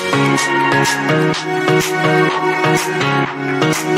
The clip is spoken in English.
Thank you.